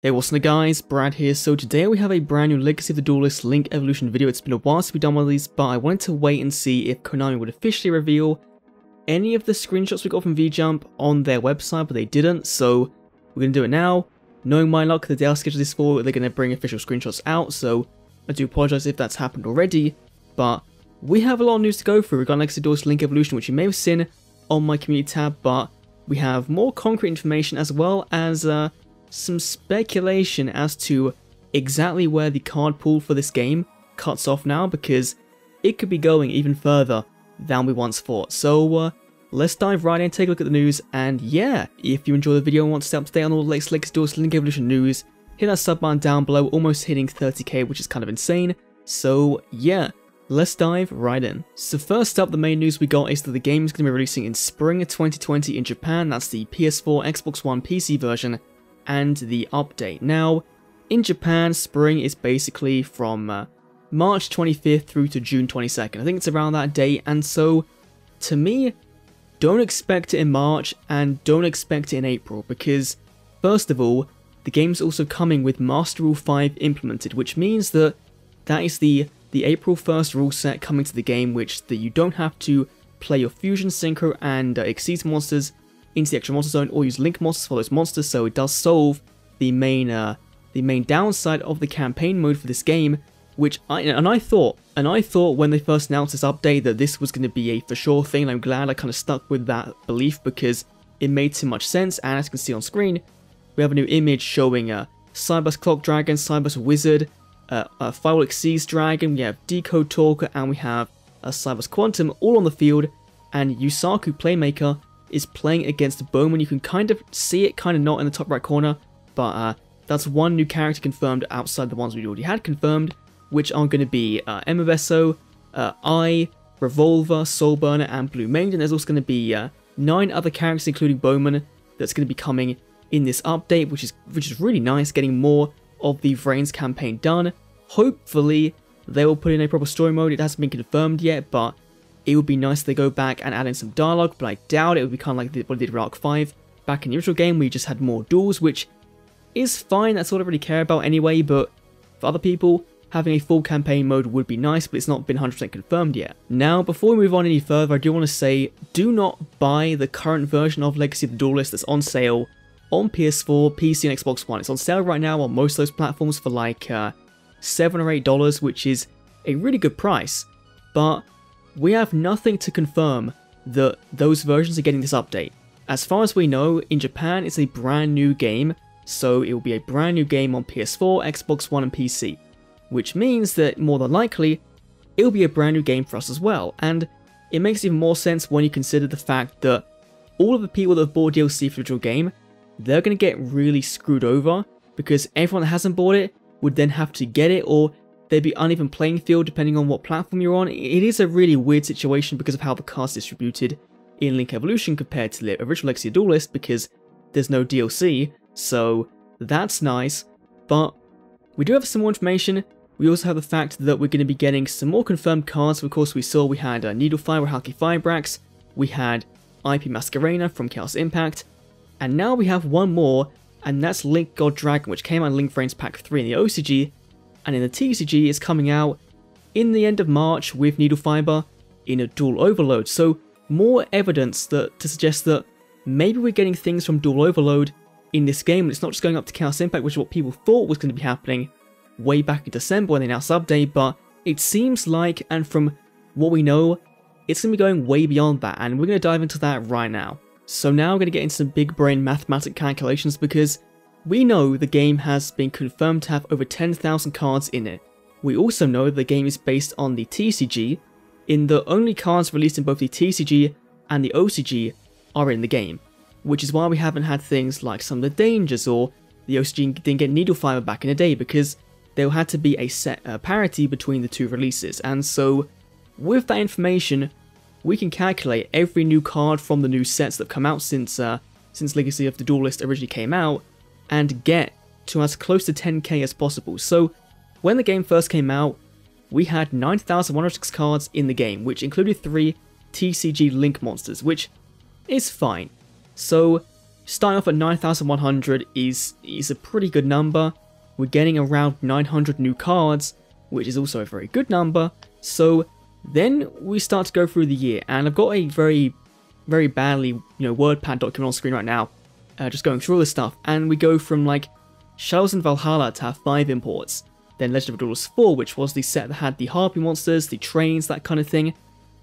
Hey what's up guys, Brad here. So today we have a brand new Legacy of the Duelist Link Evolution video. It's been a while since we've done one of these, but I wanted to wait and see if Konami would officially reveal any of the screenshots we got from VJump on their website, but they didn't, so we're going to do it now. Knowing my luck, the day I scheduled this for, they're going to bring official screenshots out, so I do apologize if that's happened already, but we have a lot of news to go through regarding Legacy of the Duelist Link Evolution, which you may have seen on my community tab, but we have more concrete information as well as uh, some speculation as to exactly where the card pool for this game cuts off now because it could be going even further than we once thought. So uh, let's dive right in, take a look at the news, and yeah, if you enjoy the video and want to stay up to date on all the latest Legacy Duelist Link Evolution news, hit that sub button down below, almost hitting 30k, which is kind of insane. So yeah, let's dive right in. So first up, the main news we got is that the game is going to be releasing in spring 2020 in Japan, that's the PS4, Xbox One, PC version, and the update. Now, in Japan, spring is basically from uh, March 25th through to June 22nd. I think it's around that date, and so, to me, don't expect it in March and don't expect it in April, because, first of all, the game's also coming with Master Rule 5 implemented, which means that that is the, the April 1st rule set coming to the game, which that you don't have to play your Fusion Synchro and uh, Xyz monsters into the extra monster zone or use link monsters for those monsters, so it does solve the main uh, the main downside of the campaign mode for this game, which I and I thought and I thought when they first announced this update that this was going to be a for sure thing. And I'm glad I kind of stuck with that belief because it made too much sense. And as you can see on screen, we have a new image showing a uh, Cyberse Clock Dragon, Cyberse Wizard, uh, a Firewall Seas Dragon, we have Decode Talker, and we have a Cyberse Quantum all on the field. And Yusaku Playmaker is playing against Bowman. You can kind of see it, kind of not in the top right corner, but uh, that's one new character confirmed outside the ones we already had confirmed, which are going to be uh, Emma Bessho, uh, I, Revolver, Soulburner, and Blue Maiden. There's also going to be uh, nine other characters, including Bowman, that's going to be coming in this update, which is which is really nice, getting more of the Vrains campaign done. Hopefully, they will put in a proper story mode. It hasn't been confirmed yet, but it would be nice if they go back and add in some dialogue, but I doubt it would be kind of like what they did with Arc 5 back in the original game, where you just had more duels, which is fine, that's all I really care about anyway, but for other people, having a full campaign mode would be nice, but it's not been 100% confirmed yet. Now, before we move on any further, I do want to say, do not buy the current version of Legacy of the Duelist that's on sale on PS4, PC, and Xbox One. It's on sale right now on most of those platforms for like uh, 7 or $8, which is a really good price, but we have nothing to confirm that those versions are getting this update. As far as we know, in Japan it's a brand new game, so it will be a brand new game on PS4, Xbox One and PC, which means that more than likely, it'll be a brand new game for us as well, and it makes even more sense when you consider the fact that all of the people that have bought DLC for the original game, they're going to get really screwed over, because everyone that hasn't bought it would then have to get it, or there'd be uneven playing field depending on what platform you're on. It is a really weird situation because of how the card's distributed in Link Evolution compared to the original Legacy Duelist because there's no DLC, so that's nice, but we do have some more information. We also have the fact that we're going to be getting some more confirmed cards. Of course, we saw we had uh, Needle Fiber with Halqifibrax, we had I:P Masquerena from Chaos Impact, and now we have one more, and that's Link God Dragon, which came out in Link Vrains Pack 3 in the OCG, and in the TCG is coming out in the end of March with Needle Fiber in a Duel Overload. So more evidence that to suggest that maybe we're getting things from Duel Overload in this game and it's not just going up to Chaos Impact, which is what people thought was going to be happening way back in December when they announced update, but it seems like, and from what we know, it's going to be going way beyond that, and we're going to dive into that right now. So now we're going to get into some big brain mathematic calculations because we know the game has been confirmed to have over 10,000 cards in it. We also know the game is based on the TCG, in the only cards released in both the TCG and the OCG are in the game, which is why we haven't had things like some of the dangers or the OCG didn't get Needle Fiber back in the day because there had to be a set uh, parity between the two releases, and so with that information, we can calculate every new card from the new sets that have come out since uh, since Legacy of the Duelist originally came out, and get to as close to 10k as possible. So when the game first came out, we had 9,106 cards in the game, which included 3 TCG Link monsters, which is fine. So starting off at 9,100 is, is a pretty good number. We're getting around 900 new cards, which is also a very good number. So then we start to go through the year, and I've got a very, very badly, you know, WordPad document on screen right now, uh, just going through all this stuff, and we go from like Shadows and Valhalla to have 5 imports, then Legend of Duelist 4, which was the set that had the Harpy monsters, the trains, that kind of thing,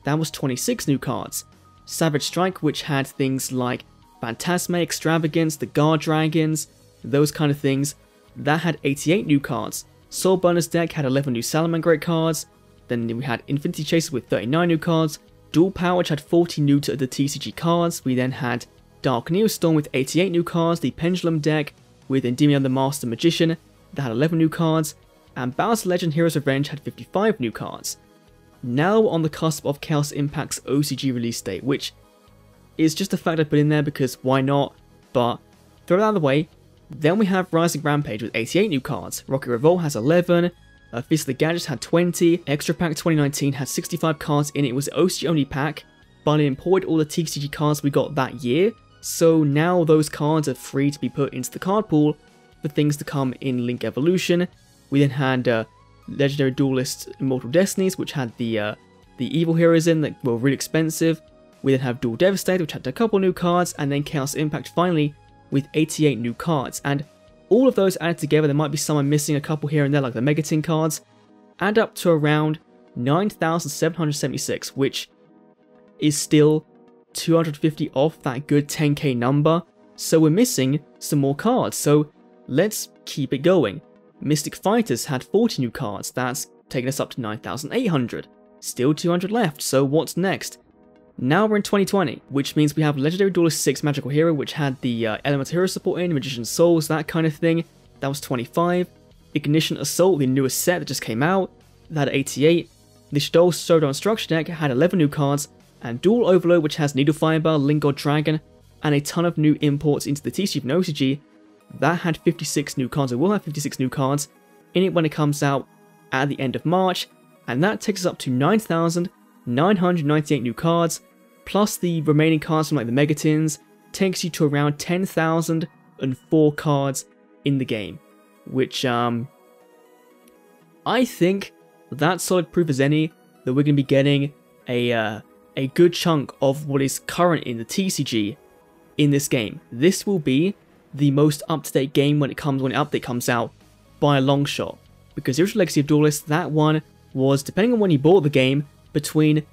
that was 26 new cards. Savage Strike, which had things like Phantazmay, Extravagance, the Guard Dragons, those kind of things, that had 88 new cards. Soul Burner's deck had 11 new Salamangreat cards, then we had Infinity Chaser with 39 new cards, Duel Power which had 40 new to the TCG cards, we then had Dark Neostorm with 88 new cards, the Pendulum deck with Endymion the Master Magician that had 11 new cards, and Bowser Legend Heroes Revenge had 55 new cards. Now on the cusp of Chaos Impact's OCG release date, which is just a fact I put in there because why not, but throw it out of the way. Then we have Rising Rampage with 88 new cards, Rokket Revolt has 11, uh, Fist of the Gadgets had 20, Extra Pack 2019 had 65 cards in it, it was OCG only pack, but it imported all the TCG cards we got that year, so now those cards are free to be put into the card pool for things to come in Link Evolution. We then had uh, Legendary Duelist Immortal Destinies, which had the uh, the evil heroes in that were really expensive. We then have Duel Devastator, which had a couple new cards, and then Chaos Impact finally with 88 new cards. And all of those added together, there might be someone missing, a couple here and there, like the Megatin cards, add up to around 9,776, which is still 250 off that good 10k number. So we're missing some more cards, so let's keep it going. Mystic Fighters had 40 new cards, that's taking us up to 9,800. Still 200 left, so what's next? Now we're in 2020, which means we have Legendary Duelist 6 Magical Hero, which had the uh, Hero support in, Magician's Souls, that kind of thing. That was 25. Ignition Assault, the newest set that just came out, that had 88. The Shaddoll Showdown Structure deck had 11 new cards, and Duel Overload, which has Needle Link God Dragon, and a ton of new imports into the TCG and OCG, that had 56 new cards, it will have 56 new cards in it when it comes out at the end of March, and that takes us up to 9,998 new cards, plus the remaining cards from like the Megatins, takes you to around 10,004 cards in the game, which, um, I think that's solid proof as any that we're going to be getting a, uh, a good chunk of what is current in the TCG in this game. This will be the most up-to-date game when it comes when an update comes out by a long shot. Because the original Legacy of Duelists, that one was, depending on when you bought the game, between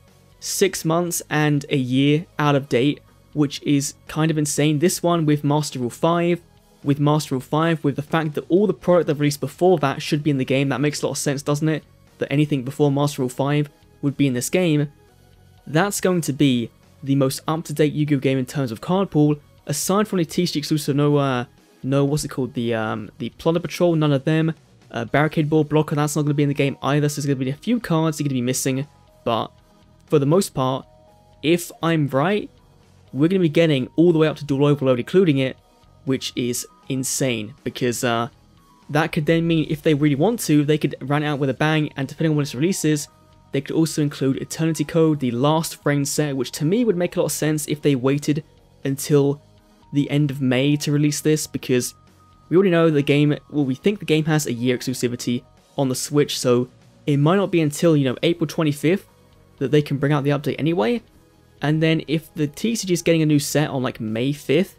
6 months and a year out of date, which is kind of insane. This one with Master Rule 5, with Master Rule 5, with the fact that all the product they've released before that should be in the game, that makes a lot of sense, doesn't it? That anything before Master Rule 5 would be in this game. That's going to be the most up-to-date Yu-Gi-Oh game in terms of card pool, aside from the TCG exclusive, no, uh, no, what's it called, the, um, the Plunder Patrol, none of them, uh, Barricadeborg Blocker, that's not going to be in the game either, so there's going to be a few cards you're going to be missing, but for the most part, if I'm right, we're going to be getting all the way up to Duel Overload, including it, which is insane, because, uh, that could then mean if they really want to, they could run out with a bang, and depending on when it releases, they could also include Eternity Code, the last frame set, which to me would make a lot of sense if they waited until the end of May to release this because we already know the game, well we think the game has a year exclusivity on the Switch so it might not be until, you know, April 25th that they can bring out the update anyway. And then if the TCG is getting a new set on like May 5th,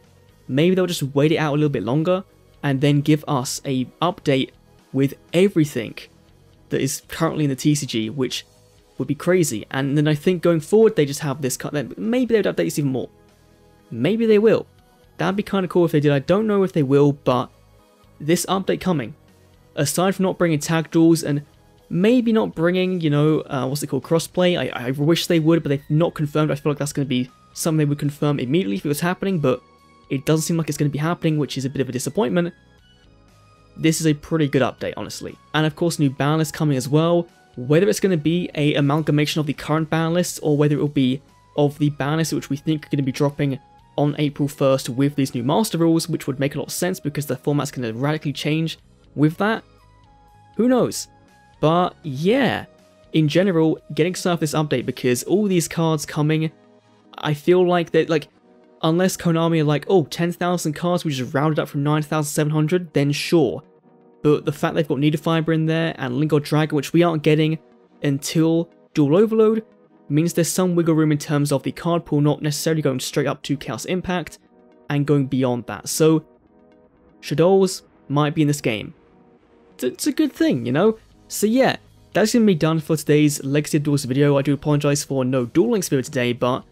maybe they'll just wait it out a little bit longer and then give us a update with everything that is currently in the TCG, which would be crazy. And then I think going forward, they just have this cut. Then maybe they would update this even more. Maybe they will. That'd be kind of cool if they did. I don't know if they will, but this update coming, aside from not bringing tag duels and maybe not bringing, you know, uh, what's it called, crossplay, I, I wish they would, but they've not confirmed. I feel like that's going to be something they would confirm immediately if it was happening, but it doesn't seem like it's going to be happening, which is a bit of a disappointment. This is a pretty good update, honestly. And of course, new list coming as well. Whether it's going to be a amalgamation of the current ban lists or whether it will be of the ban list which we think are going to be dropping on April 1st with these new master rules, which would make a lot of sense because the format's going to radically change with that. Who knows? But yeah, in general, getting started this update because all these cards coming, I feel like that like unless Konami are like, oh, 10,000 cards, we just rounded up from 9,700, then sure. But the fact they've got Needle Fiber in there and Link Dragon, which we aren't getting until Duel Overload, means there's some wiggle room in terms of the card pool not necessarily going straight up to Chaos Impact and going beyond that. So, Shadows might be in this game. It's, it's a good thing, you know? So yeah, that's going to be done for today's Legacy of Duels video. I do apologise for no Duel Links video today, but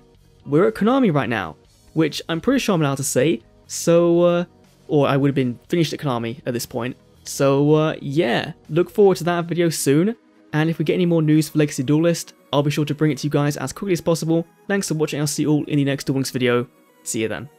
we're at Konami right now, which I'm pretty sure I'm allowed to say, so, uh, or I would have been finished at Konami at this point. So, uh, yeah, look forward to that video soon, and if we get any more news for Legacy Duelist, I'll be sure to bring it to you guys as quickly as possible. Thanks for watching, I'll see you all in the next Duel Links video. See you then.